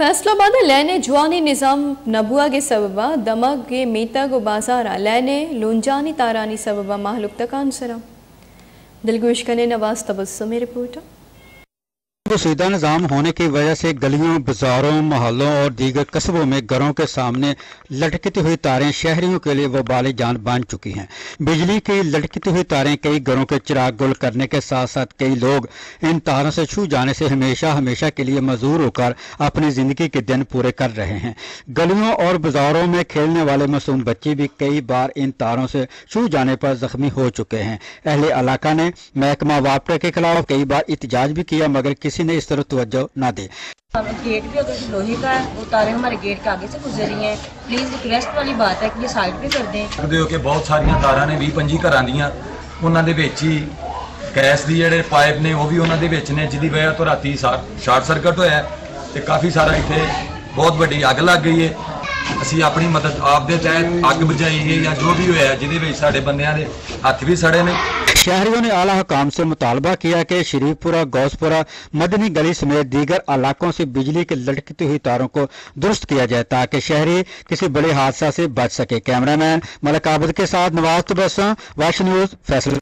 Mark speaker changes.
Speaker 1: फैसलाबाद लैने जुआनी निज़ाम नबुआ के सबबा, दमक के मीता को बाजारा, लैने लुंजानी तारानी सबबा, माहलुक तकान सरा। दिलगोश कने नवाज़ तबस्सुम रिपोर्टर
Speaker 2: सीधा निज़ाम होने की वजह से गलियों, बाजारों, मोहल्लों और दीगर कस्बों में घरों के सामने लटकती हुई तारें शहरियों के लिए वबाली जान बन चुकी हैं। बिजली की लटकती हुई तारें कई घरों के चिराग गुल करने के साथ साथ कई लोग इन तारों से छू जाने से हमेशा हमेशा के लिए मजदूर होकर अपनी ज़िंदगी के दिन पूरे कर रहे हैं। गलियों और बाजारों में खेलने वाले मासूम बच्चे भी कई बार इन तारों से छू जाने पर जख्मी हो चुके हैं। अहले इलाका ने महकमा वापटा के खिलाफ कई बार एहतजाज भी किया, मगर किसी किसी ने इस तरफ तवज्जो ना दी
Speaker 3: गेट भी अगर लोहे का है वो तारे हमारे गेट के आगे से गुजर रही हैं प्लीज़ रिक्वेस्ट वाली बात है कि ये साइड पे कर दें
Speaker 4: ਸਕਦੇ ਹੋ ਕਿ ਬਹੁਤ ਸਾਰੀਆਂ ਤਾਰਾਂ ਨੇ 20 25 ਘਰਾਂ ਦੀਆਂ ਉਹਨਾਂ ਦੇ ਵਿੱਚ ਹੀ ਗੈਸ ਦੀ ਜਿਹੜੇ ਪਾਈਪ ਨੇ ਉਹ ਵੀ ਉਹਨਾਂ ਦੇ ਵਿੱਚ ਨੇ ਜਿਹਦੀ ਵਜ੍ਹਾ ਤੋਂ ਰਾਤੀ ਸ਼ਾਰਟ ਸਰਕਟ ਹੋਇਆ ਤੇ ਕਾਫੀ ਸਾਰਾ ਇੱਥੇ ਬਹੁਤ ਵੱਡੀ ਅੱਗ ਲੱਗ ਗਈ ਹੈ ਅਸੀਂ ਆਪਣੀ ਮਦਦ ਆਪ ਦੇ ਤਹਿਤ ਅੱਗ ਬੁਝਾਈ ਹੈ ਜਾਂ ਜੋ ਵੀ ਹੋਇਆ ਜਿਹਦੇ ਵਿੱਚ ਸਾਡੇ ਬੰਦਿਆਂ ਦੇ ਹੱਥ ਵੀ ਸੜੇ ਨੇ
Speaker 2: शहरियों ने आला हकाम से मुतालबा किया कि शरीफपुरा, गौसपुरा, मदनी गली समेत दीगर इलाकों से बिजली के लटकती हुई तारों को दुरुस्त किया जाए ताकि शहरी किसी बड़े हादसा से बच सके। कैमरामैन मलक आबद के साथ नवाज़ तबसा वाश न्यूज़ फैसला।